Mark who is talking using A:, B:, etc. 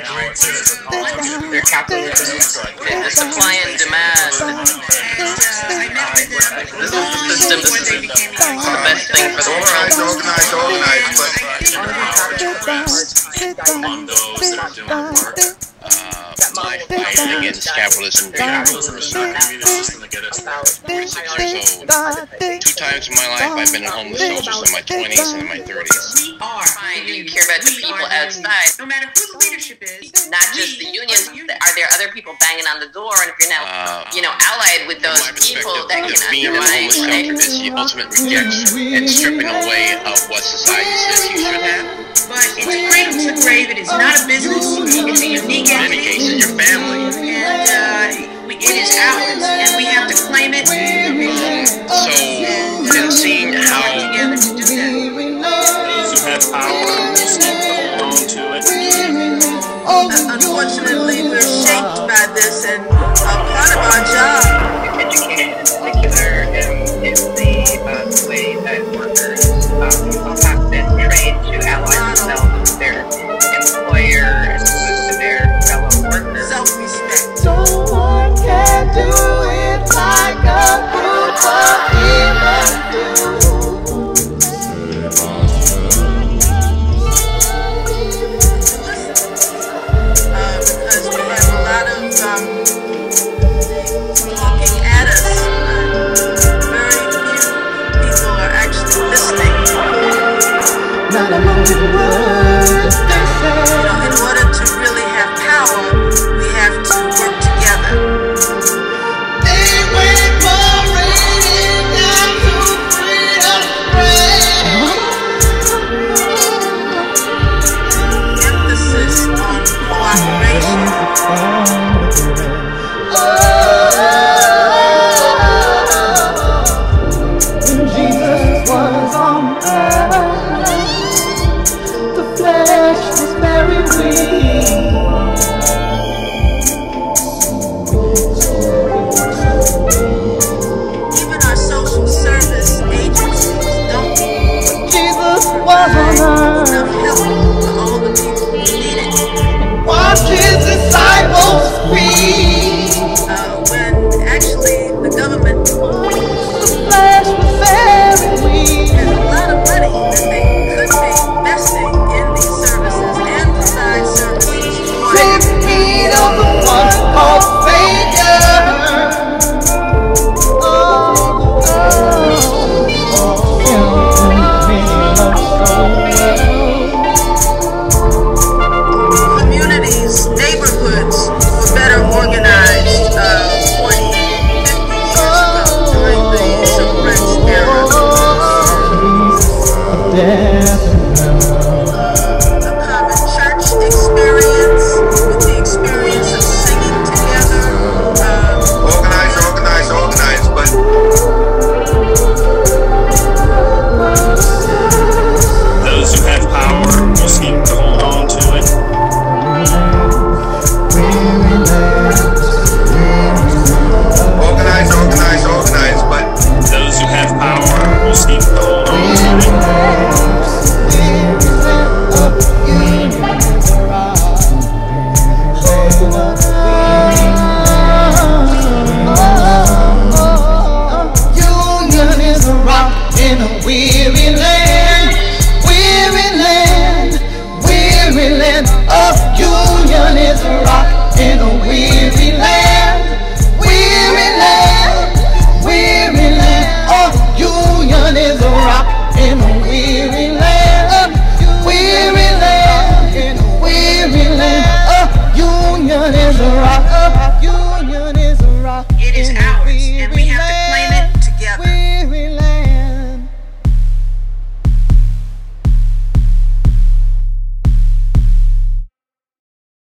A: very great capitalism is like supply and demand. This is the system. This is the best thing for the world.
B: Organize, organize,
C: organize, but that are doing work. Uh, my fight against capitalism.
D: Capitalism is not going to be the system to get us there.
C: So, two times in my life I've been a homeless soldier in my 20s and in my 30s.
E: We are.
A: Fine, you care about the people outside,
E: No matter who the leadership is.
A: not just the unions. Are there other people banging on the door? And if you're now,
C: Uh,
A: you know, allied with those people that can
C: the being in a
A: undermine
C: homeless shelter is the ultimate rejection and stripping away of what society says you should have.
E: But it's cradle to grave. It is not a business. It's a unique
C: In many
E: entity. Is ours. And we have to claim it.
C: So, in seeing how
E: together to do that.
D: Those who have power seem to hold on to it.
E: Uh,
F: unfortunately,